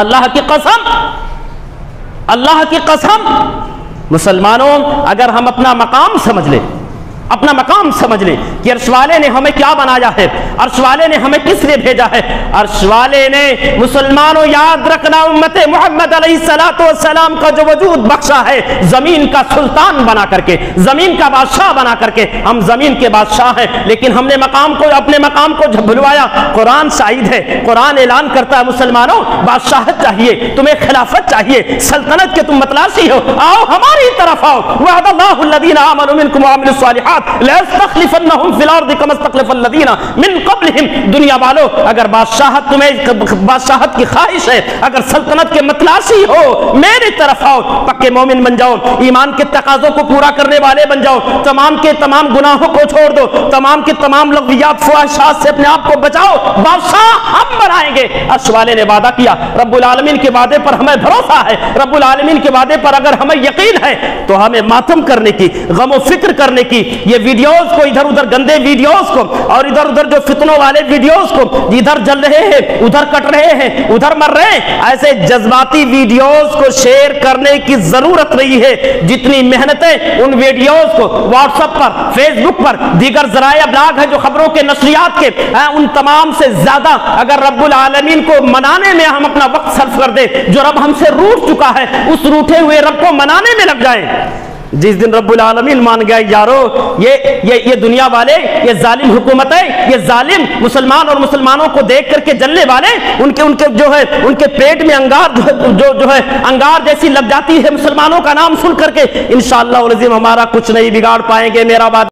اللہ کی قسم اللہ کی قسم. مسلمانوں اگر ہم اپنا مقام سمجھ لیں اپنا مقام سمجھ لیں کہ عرش والے نے ہمیں کیا بنایا ہے؟ عرش والے نے ہمیں کس لیے بھیجا ہے؟ عرش والے نے مسلمانوں یاد رکھنا امت محمد علیہ السلام والسلام کا جو وجود بخشا ہے، زمین کا سلطان بنا کر کے، زمین کا بادشاہ بنا کر کے۔ ہم زمین کے بادشاہ ہیں، لیکن ہم نے مقام کو، اپنے مقام کو بھلوایا، قرآن شاہد ہے۔ قرآن اعلان کرتا ہے، مسلمانوں، بادشاہت چاہیے، تمہیں خلافت چاہیے، سلطنت کے تم متلاشی ہو۔ آؤ ہماری طرف آؤ۔ وعد اللہ الذین آمنوا منکم وعملوا الصالحات۔ لَيَسْتَخْلِفَنَّهُمْ فِي الْأَرْضِ كَمَا اسْتَخْلَفَ الَّذِينَ مِنْ قَبْلِهِمْ۔ دنیا والو، اگر بادشاہت تمہیں، بادشاہت کی خواہش ہے، اگر سلطنت کے متلاشی ہو، میری طرف آؤ، پکے مومن بن جاؤ، ایمان کے تقاضوں کو پورا کرنے والے بن جاؤ، تمام کے تمام گناہوں کو چھوڑ دو، تمام کے تمام لغویات فواہشات سے اپنے آپ کو بچاؤ، بادشاہ ہم بنائیں گے۔ عرش والے نے وعدہ کیا، رب العالمین کے وعدے پر ہمیں بھروسہ ہے، رب العالمین کے وعدے پر اگر ہمیں یقین ہے، تو ہمیں ماتم کرنے کی، غم و فکر کرنے کی یہ ویڈیوز کو، ادھر ادھر گندے ویڈیوز کو، اور ادھر ادھر جو فتنوں والے ویڈیوز کو ادھر جل رہے ہیں، ادھر کٹ رہے ہیں، ادھر مر رہے ہیں، ایسے جذباتی ویڈیوز کو شیئر کرنے کی ضرورت نہیں ہے۔ جتنی محنتیں ان ویڈیوز کو واٹس اپ پر، فیس بک پر، دیگر ذرائع ابلاغ ہے جو خبروں کے نشریات کے ان تمام سے زیادہ اگر رب العالمین کو منانے میں ہم اپنا وقت صرف کر دیں، جو رب ہم سے روٹ چکا ہے، اس روٹے ہوئے رب کو منانے میں لگ جائیں۔ جس دن رب العالمین مان گئے، یارو، یہ یہ یہ دنیا والے، یہ ظالم حکومت ہے، یہ ظالم مسلمان اور مسلمانوں کو دیکھ کر کے جلنے والے، ان کے ان کے جو ہے، ان کے پیٹ میں انگار جو جو ہے، انگار جیسی لگ جاتی ہے مسلمانوں کا نام سن کر کے، انشاءاللہ العظیم ہمارا کچھ نہیں بگاڑ پائیں گے، میرا بات